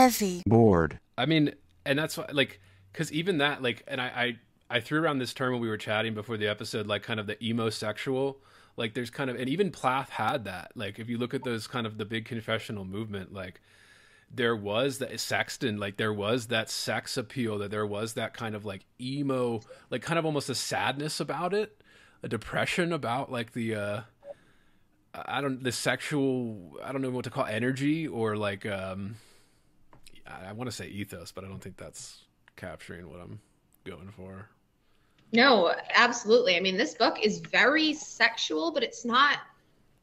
heavy, bored. I mean, and that's why, like, because even that, like, and I, I, I threw around this term when we were chatting before the episode, like, kind of the emo sexual. Like, there's kind of, and even Plath had that. Like, if you look at those kind of the big confessional movement, like, there was that Sexton, like, there was that sex appeal, that there was that kind of like emo, like, kind of almost a sadness about it, a depression about like the, uh, I don't the sexual I don't know what to call energy or like um I, want to say ethos, but I don't think that's capturing what I'm going for. No, absolutely. I mean, this book is very sexual, but it's not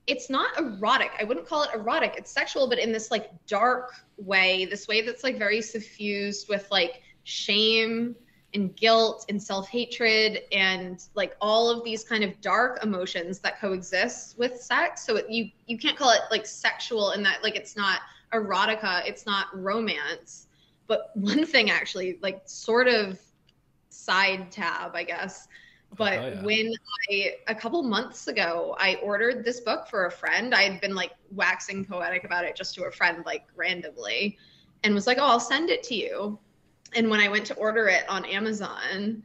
it's not erotic. I wouldn't call it erotic. It's sexual, but in this like dark way, this way that's like very suffused with like shame and guilt and self-hatred and like all of these kind of dark emotions that coexist with sex. So it, you you can't call it like sexual in that like it's not erotica, it's not romance. But one thing actually like sort of side tab, I guess. But Oh, yeah. when I a couple months ago, I ordered this book for a friend. I had been like waxing poetic about it just to a friend, like randomly, and was like, "Oh, I'll send it to you." And when I went to order it on Amazon,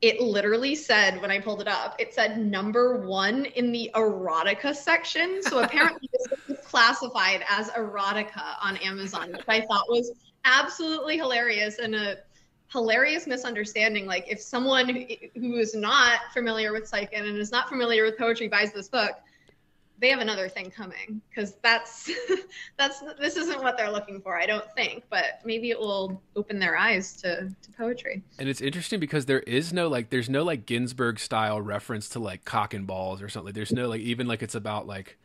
it literally said when I pulled it up, it said number one in the erotica section. So apparently this book is classified as erotica on Amazon, which I thought was absolutely hilarious and a hilarious misunderstanding. Like if someone who- is not familiar with Siken and is not familiar with poetry buys this book, they have another thing coming because that's that's this isn't what they're looking for. I don't think, but maybe it will open their eyes to to poetry. And it's interesting because there is no like there's no like Ginsberg style reference to like cock and balls or something. There's no like even like it's about like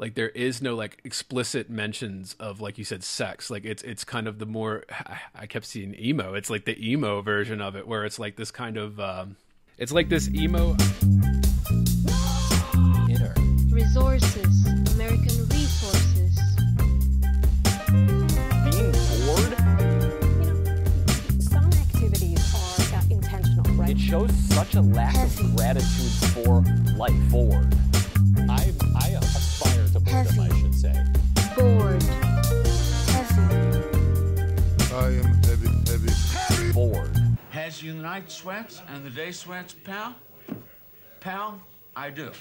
like there is no like explicit mentions of like you said sex. Like it's it's kind of the more I kept seeing emo. It's like the emo version of it where it's like this kind of um it's like this emo Inner. Resources, American resources. Being bored. Some activities are uh, intentional, right? It shows such a lack Heavy. of gratitude for life. Bored. I I aspire to boredom, I Heavy. Bored. heavy, I am heavy, heavy. Bored. Has you the night sweats and the day sweats, pal? Pal, I do.